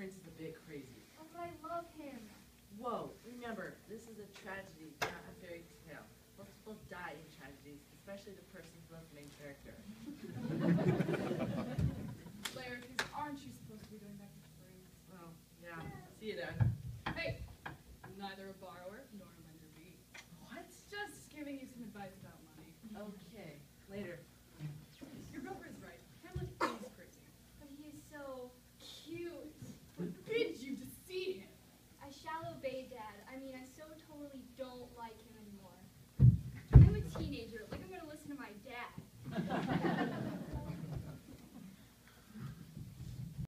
Prince is a bit crazy. Oh, but I love him. Whoa, remember, this is a tragedy, not a fairy tale. Most people die in tragedies, especially the person who loves the main character. Blair, aren't you supposed to be going back to spring? Well, yeah, see you then. Hey, neither a borrower nor a lender be. What? Just giving you some advice about money. Okay, later.